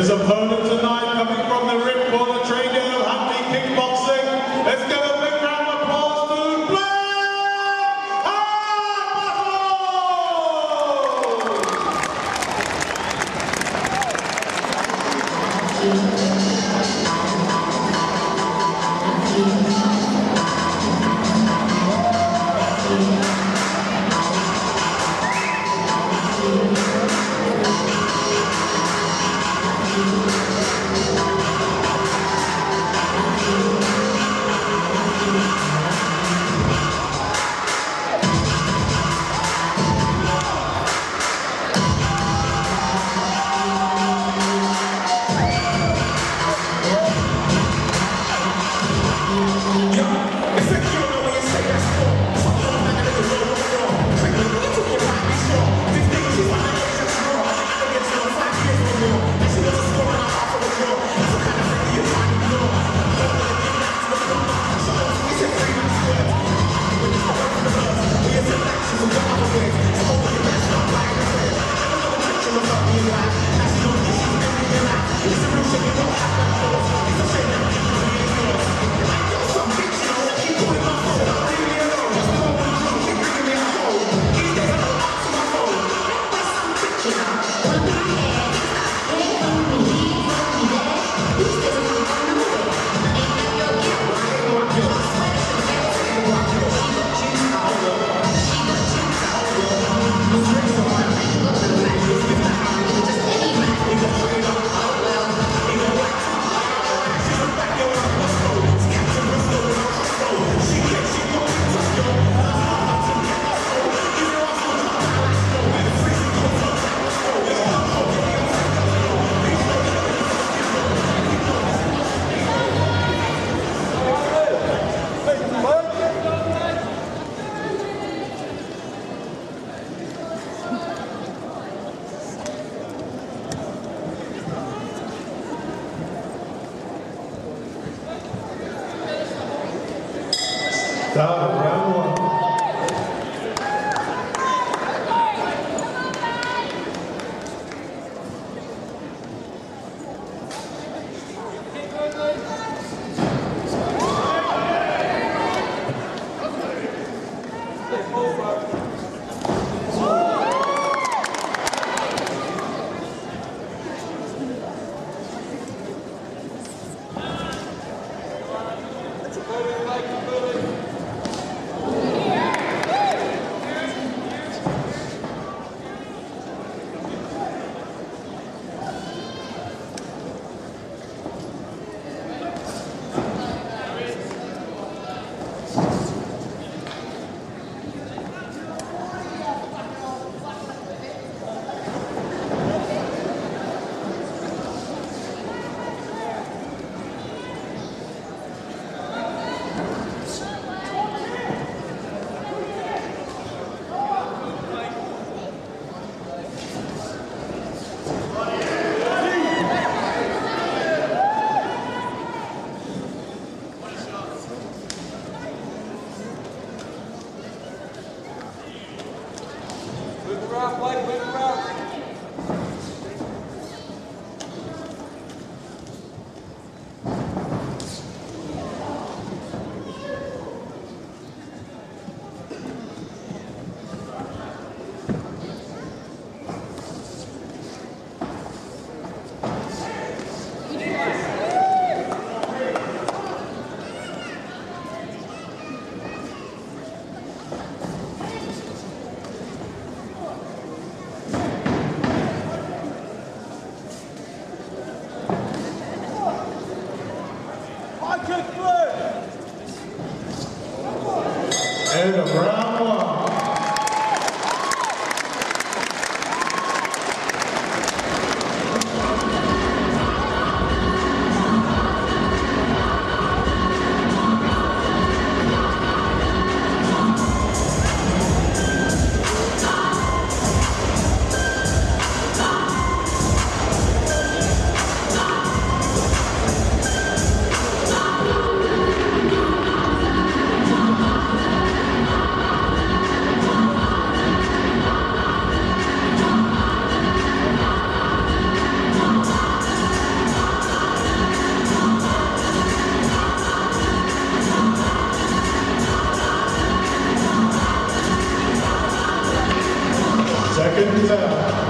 His opponent tonight coming from the Rick Waller Tradale Huntly Kickboxing. Let's give a big round of applause to Blake Harbottle! Start of End of Second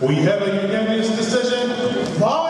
We have a unanimous decision. Bye.